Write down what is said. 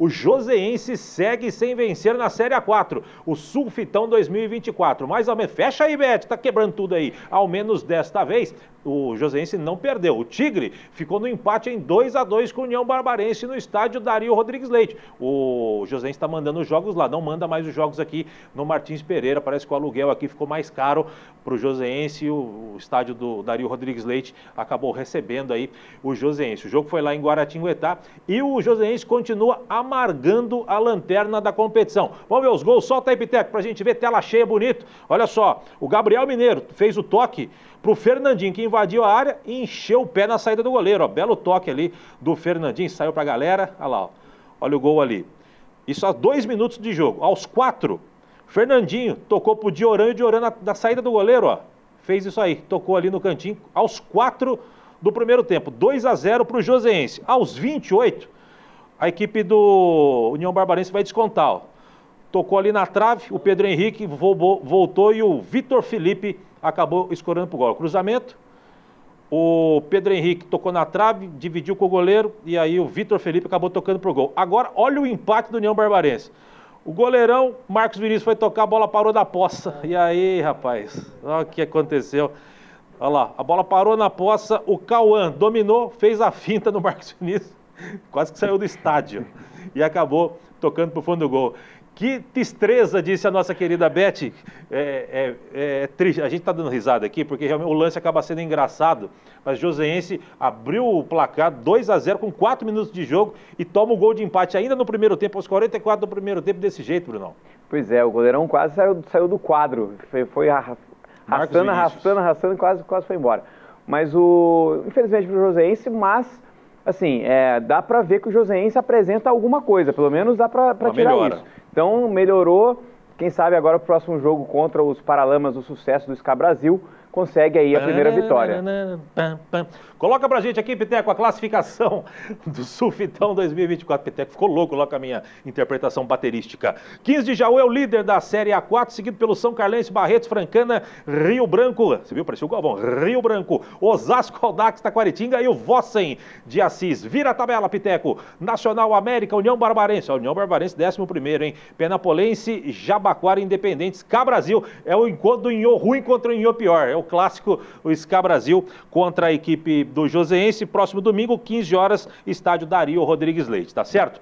o Joseense segue sem vencer na Série A4, o Sulfitão 2024. Mais ou menos, fecha aí, Bete, tá quebrando tudo aí. Ao menos desta vez, o Joseense não perdeu. O Tigre ficou no empate em 2 a 2 com o União Barbarense no estádio Dario Rodrigues Leite. O Joseense está mandando os jogos lá, não manda mais os jogos aqui no Martins Pereira. Parece que o aluguel aqui ficou mais caro para o Joseense. O estádio do Dario Rodrigues Leite acabou recebendo aí o Joseense. O jogo foi lá em Guaratinguetá e o Joseense continua amargando a lanterna da competição. Vamos ver os gols, solta aí, Piteco, para a gente ver tela cheia, bonito. Olha só, o Gabriel Mineiro fez o toque para o Fernandinho, que invadiu a área e encheu o pé na saída do goleiro. Ó. Belo toque ali do Fernandinho, saiu para a galera. Olha lá, ó. olha o gol ali. Isso há dois minutos de jogo. Aos quatro, Fernandinho tocou para o Dioran e o Dioran na, na saída do goleiro, ó. Fez isso aí, tocou ali no cantinho. Aos quatro do primeiro tempo, 2 a 0 para o Joseense. Aos 28, a equipe do União Barbarense vai descontar. Ó. Tocou ali na trave, o Pedro Henrique voltou e o Vitor Felipe acabou escorando para o gol. Cruzamento, o Pedro Henrique tocou na trave, dividiu com o goleiro e aí o Vitor Felipe acabou tocando para o gol. Agora, olha o empate do União Barbarense. O goleirão, Marcos Vinícius, foi tocar, a bola parou da poça. E aí, rapaz, olha o que aconteceu. Olha lá, a bola parou na poça, o Cauã dominou, fez a finta no Marcos Vinícius, quase que saiu do estádio e acabou tocando para o fundo do gol. Que destreza, disse a nossa querida Beth. É, é, é triste. A gente está dando risada aqui, porque realmente o lance acaba sendo engraçado. Mas Joseense abriu o placar 2 a 0 com 4 minutos de jogo e toma o gol de empate ainda no primeiro tempo, aos 44 do primeiro tempo, desse jeito, Brunão. Pois é, o goleirão quase saiu, saiu do quadro. Foi, foi arrastando, arrastando, arrastando, quase, quase foi embora. Mas o. Infelizmente para o Joseense, mas assim, é, dá para ver que o Joseense apresenta alguma coisa, pelo menos dá para tirar melhora. isso. Então melhorou. Quem sabe agora o próximo jogo contra os Paralamas do Sucesso do SCA Brasil consegue aí a primeira vitória. Coloca pra gente aqui, Piteco, a classificação do Sulfitão 2024. Piteco ficou louco lá com a minha interpretação baterística. 15 de Jaú é o líder da Série A4, seguido pelo São Carlense, Barretos, Francana, Rio Branco. Você viu? Parecia o Galvão. Rio Branco, Osasco, Aldax, Taquaritinga e o Vossen de Assis. Vira a tabela, Piteco. Nacional América, União Barbarense. A União Barbarense, 11 primeiro, hein? Penapolense, Jabaquara, Independentes. Cá Brasil é o encontro do Inho ruim contra o Inho pior. É o clássico, o SCA Brasil contra a equipe do Joseense. Próximo domingo, 15 horas, estádio Dario Rodrigues Leite, tá certo?